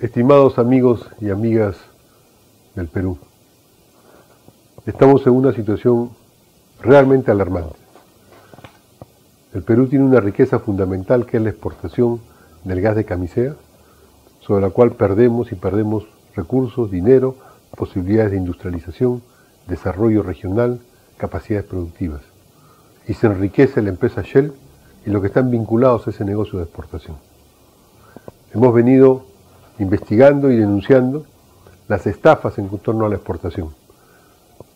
Estimados amigos y amigas del Perú, estamos en una situación realmente alarmante. El Perú tiene una riqueza fundamental que es la exportación del gas de camisea, sobre la cual perdemos y perdemos recursos, dinero, posibilidades de industrialización, desarrollo regional, capacidades productivas. Y se enriquece la empresa Shell y los que están vinculados a ese negocio de exportación. Hemos venido investigando y denunciando las estafas en torno a la exportación.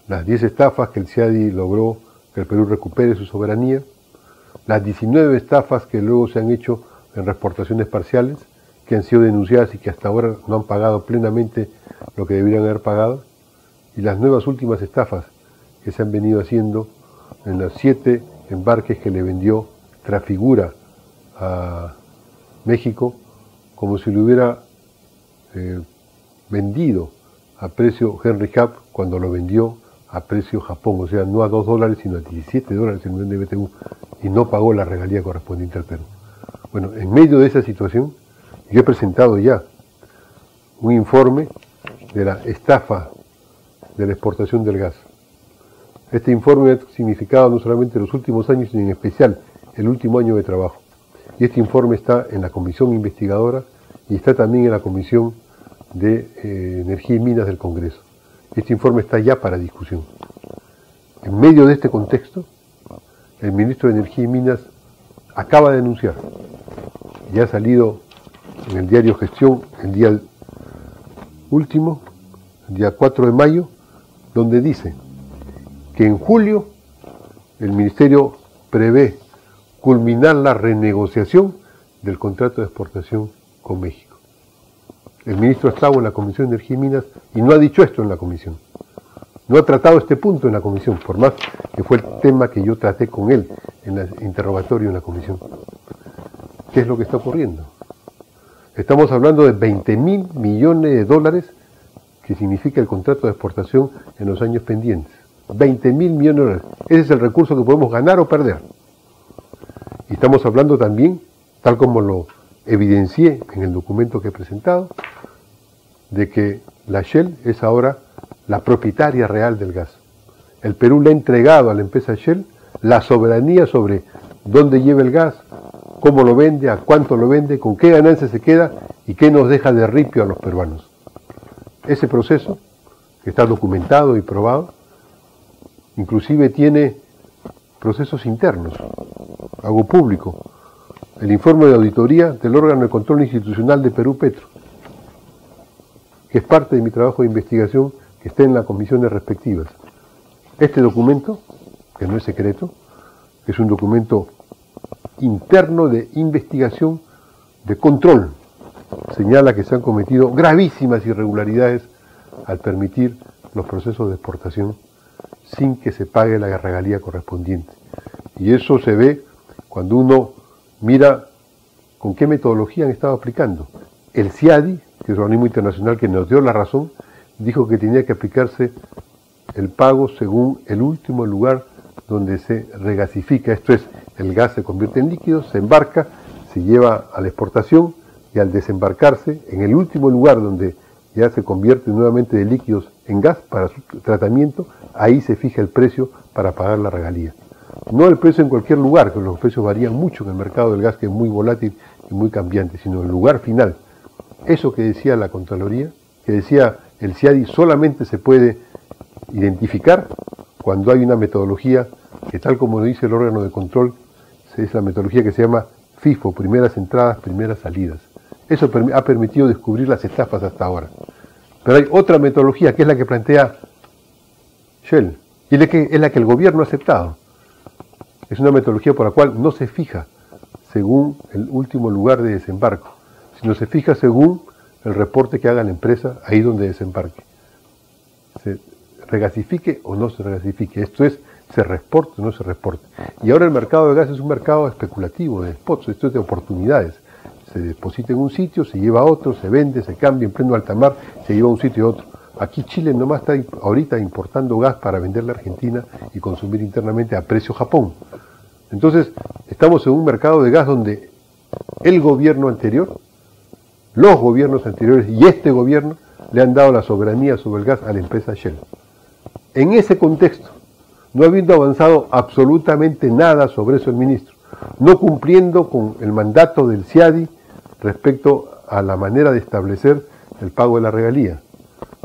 Las 10 estafas que el CIADI logró que el Perú recupere su soberanía, las 19 estafas que luego se han hecho en exportaciones parciales, que han sido denunciadas y que hasta ahora no han pagado plenamente lo que deberían haber pagado, y las nuevas últimas estafas que se han venido haciendo en los siete embarques que le vendió Trafigura a México, como si le hubiera eh, vendido a precio Henry Hub cuando lo vendió a precio Japón, o sea, no a 2 dólares, sino a 17 dólares en un de BTU, y no pagó la regalía correspondiente al Perú. Bueno, en medio de esa situación, yo he presentado ya un informe de la estafa de la exportación del gas. Este informe ha significado no solamente los últimos años, sino en especial el último año de trabajo. Y este informe está en la comisión investigadora y está también en la comisión de eh, Energía y Minas del Congreso. Este informe está ya para discusión. En medio de este contexto, el ministro de Energía y Minas acaba de denunciar, ya ha salido en el diario Gestión el día último, el día 4 de mayo, donde dice que en julio el ministerio prevé culminar la renegociación del contrato de exportación con México. El ministro ha estado en la Comisión de Energía y Minas y no ha dicho esto en la comisión. No ha tratado este punto en la comisión, por más que fue el tema que yo traté con él en el interrogatorio en la comisión. ¿Qué es lo que está ocurriendo? Estamos hablando de 20 mil millones de dólares que significa el contrato de exportación en los años pendientes. 20 mil millones de dólares. Ese es el recurso que podemos ganar o perder. Y estamos hablando también, tal como lo evidencié en el documento que he presentado, de que la Shell es ahora la propietaria real del gas. El Perú le ha entregado a la empresa Shell la soberanía sobre dónde lleva el gas, cómo lo vende, a cuánto lo vende, con qué ganancia se queda y qué nos deja de ripio a los peruanos. Ese proceso, que está documentado y probado, inclusive tiene procesos internos, hago público, el informe de auditoría del órgano de control institucional de Perú Petro, que es parte de mi trabajo de investigación que está en las comisiones respectivas. Este documento, que no es secreto, es un documento interno de investigación, de control, señala que se han cometido gravísimas irregularidades al permitir los procesos de exportación sin que se pague la regalía correspondiente. Y eso se ve cuando uno mira con qué metodología han estado aplicando. El CIADI, que es organismo internacional que nos dio la razón, dijo que tenía que aplicarse el pago según el último lugar donde se regasifica, esto es, el gas se convierte en líquido, se embarca, se lleva a la exportación y al desembarcarse, en el último lugar donde ya se convierte nuevamente de líquidos en gas para su tratamiento, ahí se fija el precio para pagar la regalía. No el precio en cualquier lugar, que los precios varían mucho en el mercado del gas, que es muy volátil y muy cambiante, sino el lugar final. Eso que decía la Contraloría, que decía el CIADI, solamente se puede identificar cuando hay una metodología que tal como lo dice el órgano de control, es la metodología que se llama FIFO, primeras entradas, primeras salidas. Eso ha permitido descubrir las estafas hasta ahora. Pero hay otra metodología que es la que plantea Shell, y es la que el gobierno ha aceptado, es una metodología por la cual no se fija según el último lugar de desembarco, sino se fija según el reporte que haga la empresa ahí donde desembarque. Se regasifique o no se regasifique. Esto es, se reporte o no se reporte. Y ahora el mercado de gas es un mercado especulativo, de spots, esto es de oportunidades. Se deposita en un sitio, se lleva a otro, se vende, se cambia en pleno alta mar, se lleva a un sitio a otro. Aquí Chile nomás está ahorita importando gas para venderle a Argentina y consumir internamente a precio Japón. Entonces, estamos en un mercado de gas donde el gobierno anterior los gobiernos anteriores y este gobierno le han dado la soberanía sobre el gas a la empresa Shell. En ese contexto, no habiendo avanzado absolutamente nada sobre eso el ministro, no cumpliendo con el mandato del CIADI respecto a la manera de establecer el pago de la regalía,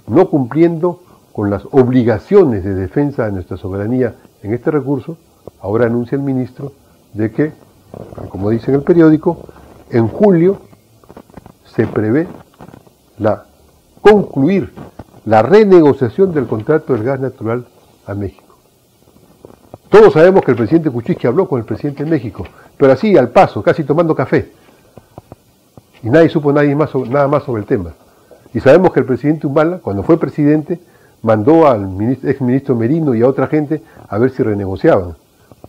no cumpliendo con las obligaciones de defensa de nuestra soberanía en este recurso, ahora anuncia el ministro de que, como dice en el periódico, en julio se prevé la concluir la renegociación del contrato del gas natural a México. Todos sabemos que el presidente Kuczynski habló con el presidente de México, pero así al paso, casi tomando café. Y nadie supo nadie más, nada más sobre el tema. Y sabemos que el presidente Humala, cuando fue presidente, mandó al ex ministro Merino y a otra gente a ver si renegociaban.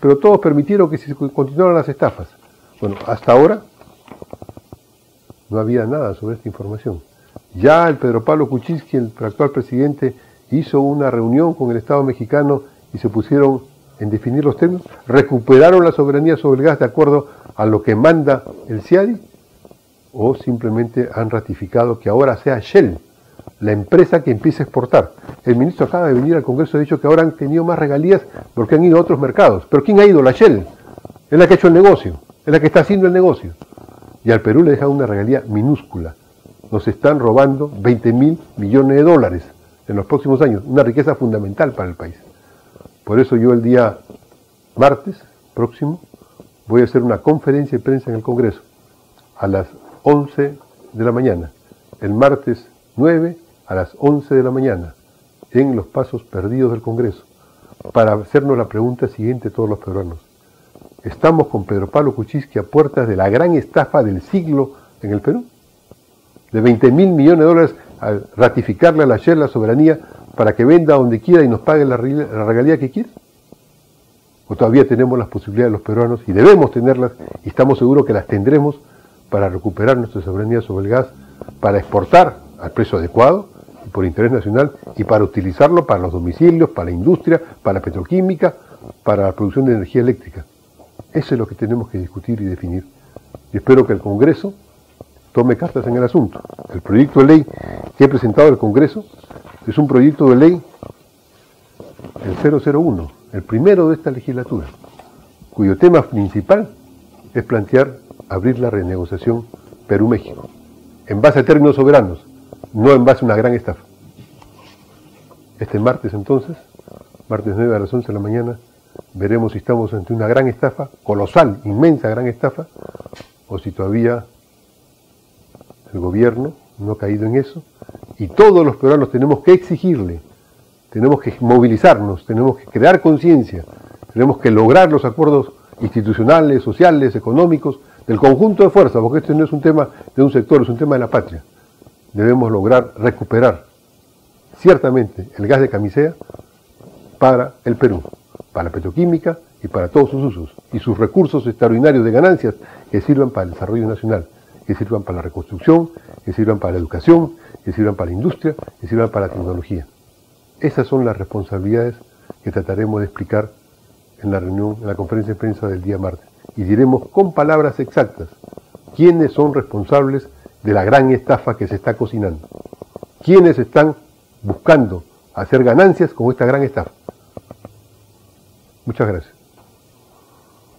Pero todos permitieron que se continuaran las estafas. Bueno, hasta ahora no había nada sobre esta información. Ya el Pedro Pablo Kuczynski, el actual presidente, hizo una reunión con el Estado mexicano y se pusieron en definir los términos, recuperaron la soberanía sobre el gas de acuerdo a lo que manda el CIADI o simplemente han ratificado que ahora sea Shell la empresa que empiece a exportar. El ministro acaba de venir al Congreso y ha dicho que ahora han tenido más regalías porque han ido a otros mercados. Pero ¿quién ha ido? La Shell. Es la que ha hecho el negocio, es la que está haciendo el negocio. Y al Perú le deja una regalía minúscula. Nos están robando 20 mil millones de dólares en los próximos años, una riqueza fundamental para el país. Por eso yo el día martes próximo voy a hacer una conferencia de prensa en el Congreso a las 11 de la mañana. El martes 9 a las 11 de la mañana en los pasos perdidos del Congreso para hacernos la pregunta siguiente todos los peruanos. ¿Estamos con Pedro Pablo Kuczynski a puertas de la gran estafa del siglo en el Perú? De 20 mil millones de dólares al ratificarle a la Shell la soberanía para que venda donde quiera y nos pague la, regalía que quiera? ¿O todavía tenemos las posibilidades los peruanos y debemos tenerlas y estamos seguros que las tendremos para recuperar nuestra soberanía sobre el gas, para exportar al precio adecuado por interés nacional y para utilizarlo para los domicilios, para la industria, para la petroquímica, para la producción de energía eléctrica? Eso es lo que tenemos que discutir y definir. Y espero que el Congreso tome cartas en el asunto. El proyecto de ley que he presentado al Congreso es un proyecto de ley, el 001, el primero de esta legislatura, cuyo tema principal es plantear abrir la renegociación Perú-México, en base a términos soberanos, no en base a una gran estafa. Este martes entonces, martes 9 a las 11 de la mañana, veremos si estamos ante una gran estafa, colosal, inmensa gran estafa, o si todavía el gobierno no ha caído en eso, y todos los peruanos tenemos que exigirle, tenemos que movilizarnos, tenemos que crear conciencia, tenemos que lograr los acuerdos institucionales, sociales, económicos, del conjunto de fuerzas, porque este no es un tema de un sector, es un tema de la patria. Debemos lograr recuperar ciertamente el gas de camisea para el Perú, para la petroquímica y para todos sus usos, y sus recursos extraordinarios de ganancias que sirvan para el desarrollo nacional que sirvan para la reconstrucción, que sirvan para la educación, que sirvan para la industria, que sirvan para la tecnología. Esas son las responsabilidades que trataremos de explicar en la reunión, en la conferencia de prensa del día martes. Y diremos con palabras exactas quiénes son responsables de la gran estafa que se está cocinando. Quiénes están buscando hacer ganancias con esta gran estafa. Muchas gracias.